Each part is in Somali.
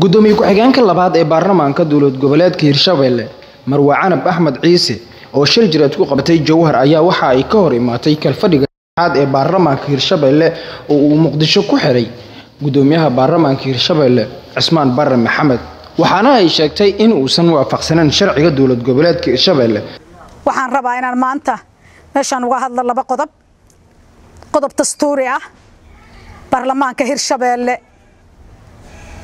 gudoomiye ku-xigeenka labaad ee baarlamaanka dowlad goboleedka hirshabelle marwe canab axmed ciise oo shir jireed ku qabtay jowhar ayaa waxa ay ka hor imaatay kalfadhiga saddexaad ee baarlamaanka hirshabelle oo uu muqdisho ku xiray gudoomiyaha baarlamaanka hirshabelle cismaan bare maxamed. Waxaana ay sheegtay in uusan waafaqsaneyn sharciga dowlad goboleedka hirshabelle. Waxaan rabaa inaan maanta meeshaan uga hadlo laba qodob. Qodob dastuuri ah baarlamaanka hirshabeelle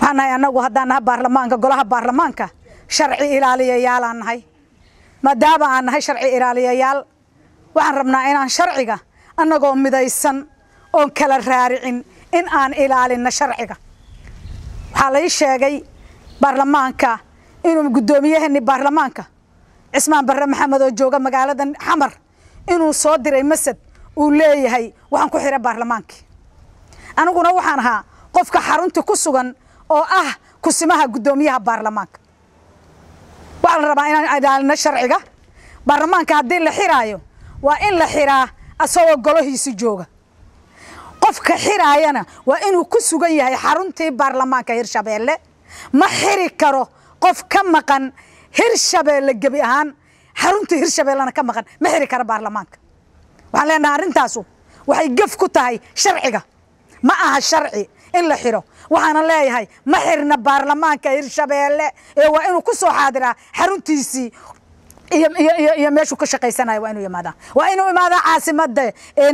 waxaan nahay annagu haddaan nahay baarlamaanka golaha baarlamaanka sharci ilaaliyayaalaan nahay. Maadaama aan nahay sharci ilaaliyayaal. Waxaan rabnaa inaan sharciga annagoo midaysan oon kala raaricin in aan ilaalinno sharciga. Waxaa lai sheegay baarlamaanka inuu guddoomiyaheeni baarlamaanka cismaan barre maxamed oo jooga magaalada xamar inuu soo diray masad uu leeyahay waxaan ku xihay baarlamaankii aniguna waxaan ahaa qofka xaruntii ku sugan oo ah kusimaha guddoomiyaha baarlamaanka. Waxaa la rabaa inaan ilaalino sharciga. Baarlamaanka haddii la xiraayo waa in la xiraa asagoo golahiisi jooga. Qofka xiraayana waa inuu ku sugan yahay xaruntii baarlamaanka hirshabeelle ma xiri karo qof ka maqan hirshabeelle gebi ahaan xaruntii hirshabeellena ka maqan. Ma xiri karo baarlamaanka. Waxaan leenahay arrintaasu waxay gef ku tahay sharciga. Ma aha sharci in la xiro. Waxaana leeyahay ma xirna baarlamaanka hirshabeelle ee waa inuu ku soo xaadiraa xaruntiisii iyo meeshuu ka shaqaysanayo waa inuu imaadaa waa inuu imaadaa caasimada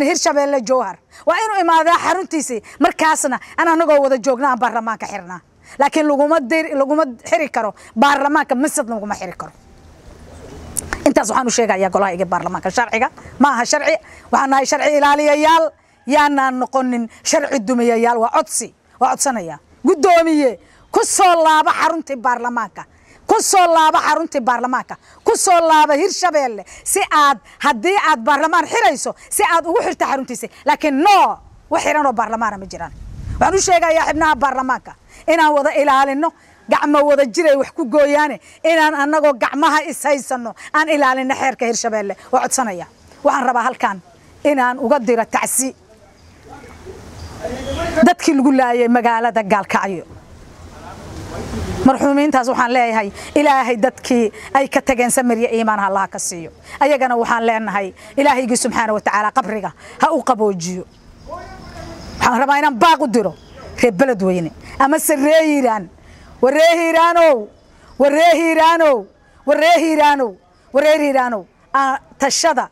hirshabeelle jowhar. Waa inuu imaadaa xaruntiisii. Markaasna an anagoo wada joogna aan baarlamaanka xirnaa. Laakiin laguma laguma xiri karo. Baarlamaanka masad laguma xiri karo. Intaas waxaan u sheegayaa golaha igi baarlamaanka sharciga. Ma aha sharci. Waxaan nahay sharci ilaaliyayaal yaanaan noqonin sharci dumiyayaal waa codsi waa codsanaya. Guddoomiye ku soo laaba xaruntii baarlamaanka. Ku soo laaba xaruntii baarlamaanka. Ku soo laaba hirshabeelle si aad haddii aad baarlamaan xirayso si aad ugu xirta xaruntiisa. Laakiin no wax xiranoo baarlamaana ma jiraan. Waxaan u sheegayaa xibnaha baarlamaanka. Inaan wada ilaalino gacmo wada jiray wax ku gooyaane. Inaan annagoo gacmaha ishaysano aan ilaalino xeerka hirshabeelle waa codsanaya. Waxaan rabaa halkan inaan uga diro tacsi dadkii lagu laayay magaalada gaalkacyo. Marxuumiintaas waxaan leeyahay ilaahay dadkii ay ka tageen samirya iimaanha allaha ka siiyo. Ayagana waxaan leenahay ilaahaygii subxaana watacaala qabriga ha u qaboojiyo. Waxaan rabaa inaan baaq u diro reer beled weyne. Ama se ree hiiraan. Waree hiiraanow waree hiiraanow waree hiiraanow waree hiiraanow. Tashada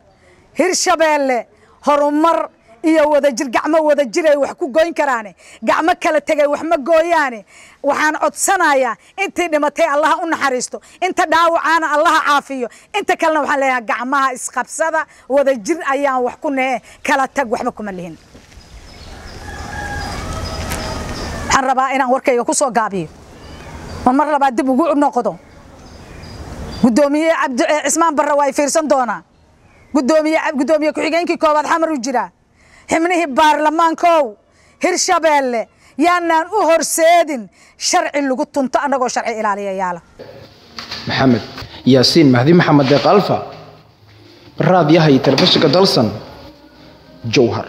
hirshabeelle horumar iyo wadajir gacmo wadajir ay wax ku goyn karaane. Gacmo kala tegay wax ma gooyaane. Waxaan codsanayaa intii dhimatay allaha u naxariisto inta dhaawacaana allaha caafiyo inta kalena waxaan leeyahay gacmaha isqabsada wadajir ayaan wax ku nehe kala tag waxba kuma lihin. Waxaan rabaa inaan warkayga ku soo gaabiyo. Mar mar labaad dib ugu noqdo guddoomiye cismaan barre waa ay fiirsan doonaa. Gudoomiye guddoomiye ku-xigeenkii koowaad xamar u jiraa xibnihii baarlamaankow hirshabeelle yaanaan u horseedin sharci lagu tunto annagoo sharci ilaaliyayaala maxamed yaasiin mahdi maxamed deeq alfa telefishinka dalsan jowhar